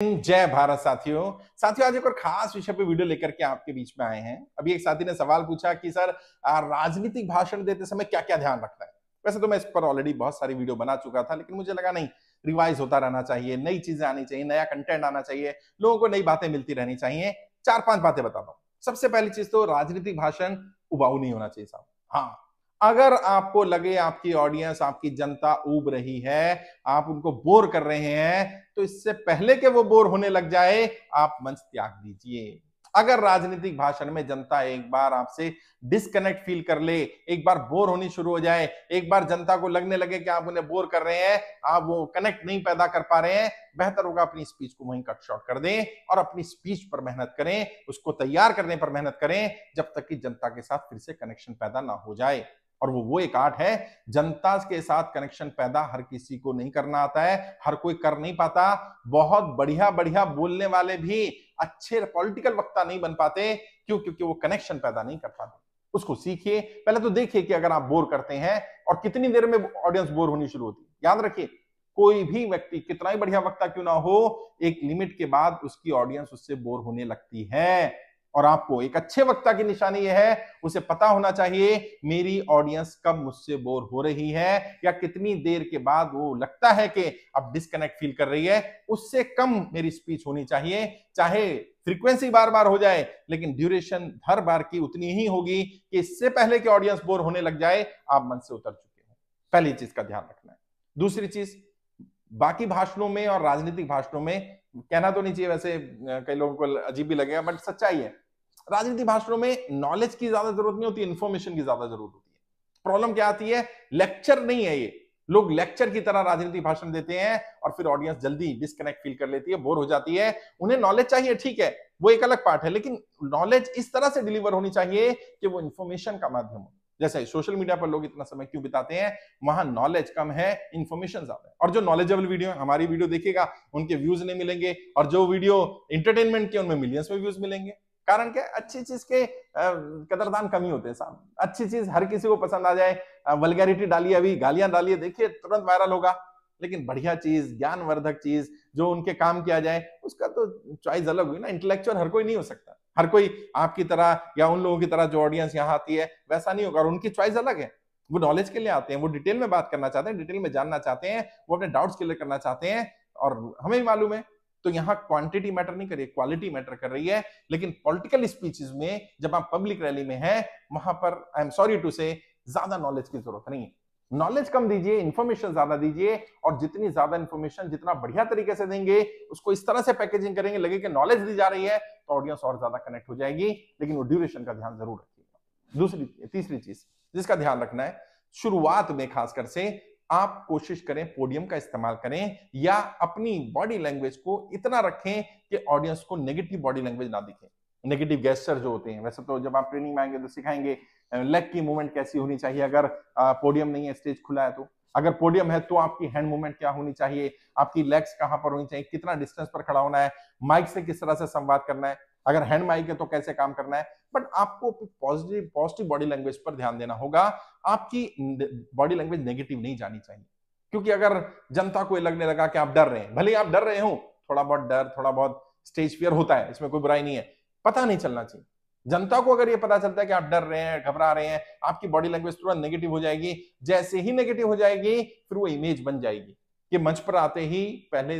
जय भारत साथियों। साथियों, आज एक और खास विषय पे वीडियो लेकर के आपके बीच में आए हैं। अभी एक साथी ने सवाल पूछा कि, सर राजनीतिक भाषण देते समय क्या क्या ध्यान रखना है? वैसे तो मैं इस पर ऑलरेडी बहुत सारी वीडियो बना चुका था, लेकिन मुझे लगा, नहीं रिवाइज होता रहना चाहिए, नई चीज़ें आनी चाहिए, नया कंटेंट आना चाहिए, लोगों को नई बातें मिलती रहनी चाहिए। चार पाँच बातें बताता हूँ। सबसे पहली चीज़ तो राजनीतिक भाषण उबाऊ नहीं होना चाहिए साहब। हाँ अगर आपको लगे आपकी ऑडियंस आपकी जनता उब रही है, आप उनको बोर कर रहे हैं तो इससे पहले के वो बोर होने लग जाए, आप मंच त्याग दीजिए। अगर राजनीतिक भाषण में जनता एक बार आपसे डिस्कनेक्ट फील कर ले, एक बार बोर होनी शुरू हो जाए, एक बार जनता को लगने लगे कि आप उन्हें बोर कर रहे हैं, आप वो कनेक्ट नहीं पैदा कर पा रहे हैं, बेहतर होगा अपनी स्पीच को वहीं कट शॉर्ट कर दें और अपनी स्पीच पर मेहनत करें, उसको तैयार करने पर मेहनत करें, जब तक कि जनता के साथ फिर से कनेक्शन पैदा ना हो जाए। और वो वो एक आर्ट है। जनता के साथ कनेक्शन पैदा हर किसी को नहीं करना आता है, हर कोई कर नहीं पाता। बहुत बढ़िया बढ़िया बोलने वाले भी अच्छे पॉलिटिकल वक्ता नहीं बन पाते, क्यों? क्योंकि वो कनेक्शन पैदा नहीं कर पाते। उसको सीखिए। पहले तो देखिए कि अगर आप बोर करते हैं और कितनी देर में ऑडियंस बोर होनी शुरू होती है। याद रखिए, कोई भी व्यक्ति, कितना ही बढ़िया वक्ता क्यों ना हो, एक लिमिट के बाद उसकी ऑडियंस उससे बोर होने लगती है। और आपको एक अच्छे वक्ता की निशानी यह है, उसे पता होना चाहिए, मेरी ऑडियंस कब मुझसे बोर हो रही है, या कितनी देर के बाद वो लगता है कि अब डिस्कनेक्ट फील कर रही है। उससे कम मेरी स्पीच होनी चाहिए, चाहे फ्रीक्वेंसी बार बार हो जाए, लेकिन ड्यूरेशन हर बार की उतनी ही होगी कि इससे पहले कि ऑडियंस बोर होने लग जाए, आप मन से उतर चुके हैं। पहली चीज़ का ध्यान रखना है। दूसरी चीज़, बाकी भाषणों में और राजनीतिक भाषणों में कहना तो नहीं चाहिए, वैसे कई लोगों को अजीब भी लगेगा बट सच्चाई है। राजनीति भाषणों में नॉलेज की ज़्यादा ज़रूरत नहीं होती इन्फॉर्मेशन की ज़्यादा ज़रूरत होती है। प्रॉब्लम क्या आती है? लेक्चर नहीं है ये। लोग लेक्चर की तरह राजनीतिक भाषण देते हैं और फिर ऑडियंस जल्दी डिस्कनेक्ट फील कर लेती है बोर हो जाती है। उन्हें नॉलेज चाहिए, ठीक है, वो एक अलग पार्ट है, लेकिन नॉलेज इस तरह से डिलीवर होनी चाहिए कि वो इन्फॉर्मेशन का माध्यम हो। जैसे सोशल मीडिया पर लोग इतना समय क्यों बिताते हैं? वहाँ नॉलेज कम है इंफॉर्मेशन ज़्यादा है। और जो नॉलेजेबल वीडियो है, हमारी वीडियो देखेगा उनके व्यूज़ नहीं मिलेंगे, और जो वीडियो इंटरटेनमेंट के, उनमें मिलियंस में व्यूज़ मिलेंगे। कारण क्या अच्छी चीज़ के कदरदान कमी होते हैं साहब अच्छी चीज़ हर किसी को पसंद आ जाए वलगैरिटी डालिए अभी, गालियाँ डालिए, देखिए, तुरंत वायरल होगा। लेकिन बढ़िया चीज़, ज्ञानवर्धक चीज़, जो उनके काम किया जाए, उसका तो चॉइस अलग हुई ना। इंटेलेक्चुअल हर कोई नहीं हो सकता। हर कोई आपकी तरह या उन लोगों की तरह जो ऑडियंस यहाँ आती है, वैसा नहीं होगा। और उनकी चॉइस अलग है। वो नॉलेज के लिए आते हैं, वो डिटेल में बात करना चाहते हैं डिटेल में जानना चाहते हैं, वो अपने डाउट्स क्लियर करना चाहते हैं, और हमें भी मालूम है। तो यहाँ क्वांटिटी मैटर नहीं कर रही है क्वालिटी मैटर कर रही है। लेकिन पॉलिटिकल स्पीचेस में जब आप पब्लिक रैली में हैं, वहाँ पर आई एम सॉरी टू से ज़्यादा नॉलेज की ज़रूरत नहीं है। नॉलेज कम दीजिए इंफॉर्मेशन ज़्यादा दीजिए और जितनी ज़्यादा इंफॉर्मेशन जितना बढ़िया तरीके से देंगे, उसको इस तरह से पैकेजिंग करेंगे, लगे कि नॉलेज दी जा रही है तो ऑडियंस और ज़्यादा कनेक्ट हो जाएगी, लेकिन वो ड्यूरेशन का ध्यान ज़रूर रखिएगा। दूसरी, तीसरी चीज़ जिसका ध्यान रखना है, शुरुआत में खासकर से आप कोशिश करें पोडियम का इस्तेमाल करें या अपनी बॉडी लैंग्वेज को इतना रखें कि ऑडियंस को नेगेटिव बॉडी लैंग्वेज ना दिखे। नेगेटिव गेस्टर जो होते हैं। वैसे तो जब आप ट्रेनिंग में आएँगे तो सिखाएँगे लेग की मूवमेंट कैसी होनी चाहिए? अगर पोडियम नहीं है स्टेज खुला है तो। अगर पोडियम है तो आपकी हैंड मूवमेंट क्या होनी चाहिए? आपकी लेग्स कहाँ पर होनी चाहिए? कितना डिस्टेंस पर खड़ा होना है? माइक से किस तरह से संवाद करना है? अगर हैंड माइक है तो कैसे काम करना है? बट आपको पॉजिटिव पॉजिटिव बॉडी लैंग्वेज पर ध्यान देना होगा। आपकी बॉडी लैंग्वेज नेगेटिव नहीं जानी चाहिए। क्योंकि अगर जनता को लगने लगा कि आप डर रहे हैं, भले आप डर रहे हो, थोड़ा बहुत डर, थोड़ा बहुत स्टेज फियर होता है, इसमें कोई बुराई नहीं है। पता नहीं चलना चाहिए। जनता को अगर ये पता चलता है कि आप डर रहे हैं, घबरा रहे हैं, आपकी बॉडी लैंग्वेज तुरंत नेगेटिव हो जाएगी, जैसे ही नेगेटिव हो जाएगी, फिर वो इमेज बन जाएगी कि मंच पर आते ही पहले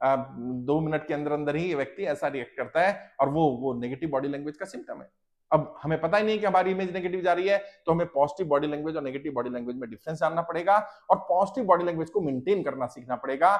दो मिनट के अंदर अंदर ही व्यक्ति ऐसा रिएक्ट करता है और वो वो नेगेटिव बॉडी लैंग्वेज का सिम्टम है। अब हमें पता ही नहीं कि हमारी इमेज नेगेटिव जा रही है तो हमें पॉजिटिव बॉडी लैंग्वेज और नेगेटिव बॉडी लैंग्वेज में डिफरेंस जानना पड़ेगा और पॉजिटिव बॉडी लैंग्वेज को मेंटेन करना सीखना पड़ेगा।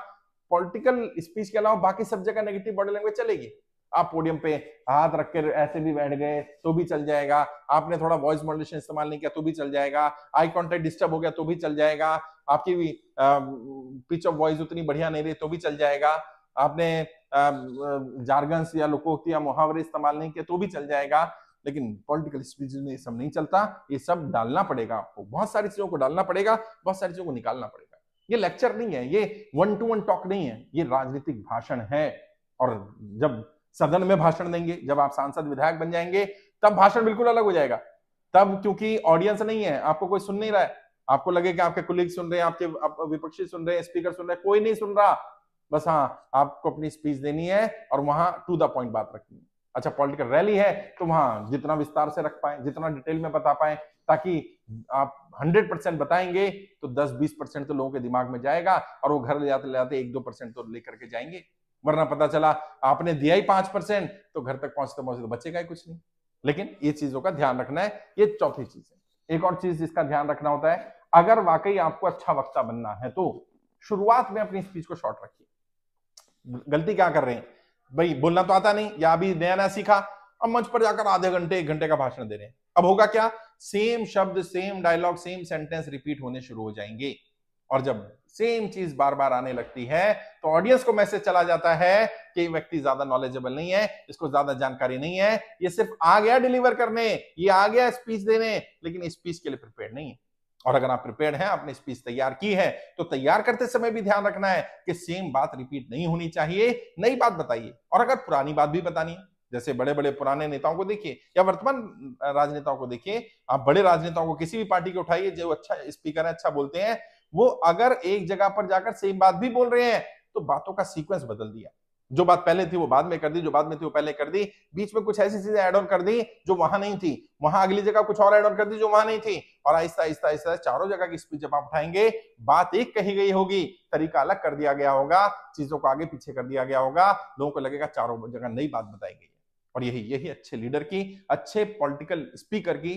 पॉलिटिकल स्पीच के अलावा बाकी सब जगह नेगेटिव बॉडी लैंग्वेज चलेगी। आप पोडियम पे हाथ रख कर ऐसे भी बैठ गए तो भी चल जाएगा। आपने थोड़ा वॉइस मॉड्यूलेशन इस्तेमाल नहीं किया तो भी चल जाएगा। आई कांटेक्ट डिस्टर्ब हो गया तो भी चल जाएगा। आपकी भी पिच ऑफ़ वॉइस उतनी बढ़िया नहीं रही तो भी चल जाएगा। आपने जारगंस या लोकोक्ति या मुहावरे इस्तेमाल नहीं किया तो भी चल जाएगा। लेकिन पॉलिटिकल स्पीच में ये सब नहीं चलता। ये सब डालना पड़ेगा आपको। बहुत सारी चीज़ों को डालना पड़ेगा, बहुत सारी चीज़ों को निकालना पड़ेगा। ये लेक्चर नहीं है, ये वन टू वन टॉक नहीं है, ये राजनीतिक भाषण है। और जब सदन में भाषण देंगे, जब आप सांसद विधायक बन जाएँगे, तब भाषण बिल्कुल अलग हो जाएगा। तब क्योंकि ऑडियंस नहीं है, आपको कोई सुन नहीं रहा है। आपको लगे कि आपके कुलीग सुन रहे हैं, आपके विपक्षी सुन रहे हैं स्पीकर सुन रहे हैं, कोई नहीं सुन रहा। बस हाँ आपको अपनी स्पीच देनी है और वहाँ टू द पॉइंट बात रखनी है। अच्छा पॉलिटिकल रैली है तो वहाँ जितना विस्तार से रख पाए, जितना डिटेल में बता पाए, ताकि आप 100 परसेंट बताएँगे तो 10-20 परसेंट तो लोगों के दिमाग में जाएगा, और वो घर ले जाते ले जाते एक दो परसेंट तो लेकर के जाएँगे। वरना पता चला आपने दिया ही पाँच परसेंट तो घर तक पहुँचते पहुँचते तो बचेगा ही कुछ नहीं। लेकिन ये चीज़ों का ध्यान रखना है, ये चौथी चीज़ है। एक और चीज़ जिसका ध्यान रखना होता है, अगर वाकई आपको अच्छा वक्ता बनना है तो शुरुआत में अपनी स्पीच को शॉर्ट रखिए। गलती क्या कर रहे हैं? भाई, बोलना तो आता नहीं, या अभी नया नया सीखा, अब मंच पर जाकर आधे घंटे, एक घंटे का भाषण दे रहे हैं। अब होगा क्या? सेम शब्द same dialogue same sentence repeat होने शुरू हो जाएँगे। और जब सेम चीज़ बार बार आने लगती है। तो ऑडियंस को मैसेज चला जाता है कि व्यक्ति ज़्यादा नॉलेजेबल नहीं है, इसको ज़्यादा जानकारी नहीं है, ये सिर्फ़ आ गया डिलीवर करने, ये आ गया स्पीच देने, लेकिन स्पीच के लिए प्रिपेयर नहीं है। और अगर आप प्रिपेयर हैं, आपने स्पीच तैयार की है तो तैयार करते समय भी ध्यान रखना है कि सेम बात रिपीट नहीं होनी चाहिए, नई बात बताइए। और अगर पुरानी बात भी बतानी है, जैसे बड़े बड़े पुराने नेताओं को देखिए, या वर्तमान राजनेताओं को देखिए, आप बड़े राजनेताओं को किसी भी पार्टी के उठाइए, जो अच्छा स्पीकर है अच्छा बोलते हैं वो अगर एक जगह पर जाकर सेम बात भी बोल रहे हैं तो बातों का सीक्वेंस बदल दिया। जो बात पहले थी वो बाद में कर दी, जो बाद में थी वो पहले कर दी। बीच में कुछ ऐसी चीज़ें एड ऑन कर दी जो वहाँ नहीं थी। वहाँ अगली जगह कुछ और एड ऑन कर दी जो वहाँ नहीं थी। और आहिस्ता आहिस्ता आहिस्ता चारों जगह की स्पीच जब आप उठाएँगे, बात एक कही गई होगी, तरीका अलग कर दिया गया होगा, चीज़ों को आगे पीछे कर दिया गया होगा, लोगों को लगेगा चारों जगह नई बात बताई गई और यही यही अच्छे लीडर की, अच्छे पॉलिटिकल स्पीकर की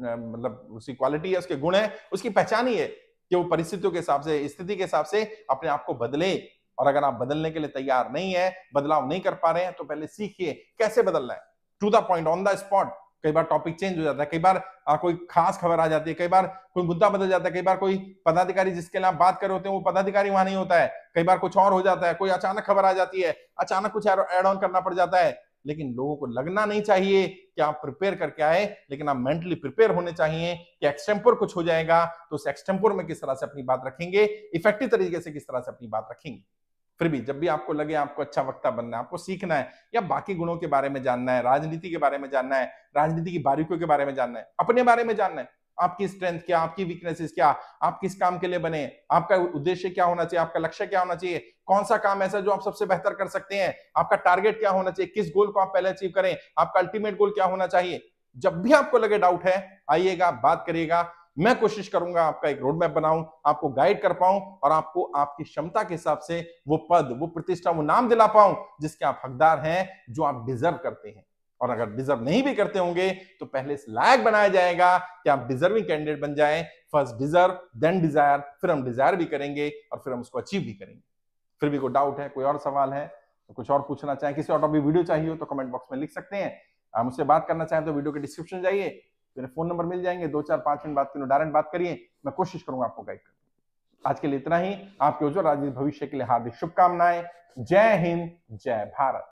मतलब उसकी क्वालिटी है, उसके गुण है, उसकी पहचान ही है। कि वो परिस्थितियों के हिसाब से स्थिति के हिसाब से अपने आप को बदले। और अगर आप बदलने के लिए तैयार नहीं है बदलाव नहीं कर पा रहे हैं तो पहले सीखिए कैसे बदलना है। To the point on the spot कई बार टॉपिक चेंज हो जाता है कई बार आ, कोई खास खबर आ जाती है कई बार कोई मुद्दा बदल जाता है कई बार कोई पदाधिकारी जिसके लिए आप बात कर रहे होते हैं वो पदाधिकारी वहाँ नहीं होता है। कई बार कुछ और हो जाता है कोई अचानक खबर आ जाती है अचानक कुछ एड ऑन करना पड़ जाता है। लेकिन लोगों को लगना नहीं चाहिए कि आप प्रिपेयर करके आए, लेकिन आप मेंटली प्रिपेयर होने चाहिए कि एक्सटेम्पोर कुछ हो जाएगा। तो उस एक्सटेम्पोर में किस तरह से अपनी बात रखेंगे इफ़ेक्टिव तरीके से किस तरह से अपनी बात रखेंगे। फिर भी जब भी आपको लगे आपको अच्छा वक्ता बनना है, आपको सीखना है, या बाकी गुणों के बारे में जानना है, राजनीति के बारे में जानना है, राजनीति की बारीकियों के बारे में जानना है, अपने बारे में जानना है आपकी स्ट्रेंथ क्या, आपकी वीकनेसेस क्या, आप किस काम के लिए बने, आपका उद्देश्य क्या होना चाहिए, आपका लक्ष्य क्या होना चाहिए कौन सा काम ऐसा जो आप सबसे बेहतर कर सकते हैं, आपका टारगेट क्या होना चाहिए, किस गोल को आप पहले अचीव करें, आपका अल्टीमेट गोल क्या होना चाहिए, जब भी आपको लगे डाउट है, आइएगा, बात करिएगा, मैं कोशिश करूँगा आपका एक रोड मैप बनाऊँ, आपको गाइड कर पाऊँ और आपको आपकी क्षमता के हिसाब से वो पद, वो प्रतिष्ठा, वो नाम दिला पाऊँ जिसके आप हकदार हैं, जो आप डिजर्व करते हैं। और अगर डिजर्व नहीं भी करते होंगे तो पहले लायक बनाया जाएगा कि आप डिजर्विंग कैंडिडेट बन जाए। फ़र्स्ट डिजर्व देन डिज़ायर फिर हम डिज़ायर भी करेंगे और फिर हम उसको अचीव भी करेंगे। फिर भी कोई डाउट है, कोई और सवाल है तो कुछ और पूछना चाहें, किसी और टॉपिक वीडियो चाहिए हो तो कमेंट बॉक्स में लिख सकते हैं। आप मुझसे बात करना चाहें तो वीडियो के डिस्क्रिप्शन जाइए, मेरे फ़ोन नंबर मिल जाएँगे, दो चार पाँच मिनट बात करें डायरेक्ट बात करिए, मैं कोशिश करूँगा आपको गाइड कर आज के लिए इतना ही, आपके उज्जवल राजनीति भविष्य के लिए हार्दिक शुभकामनाएँ। जय हिंद, जय भारत।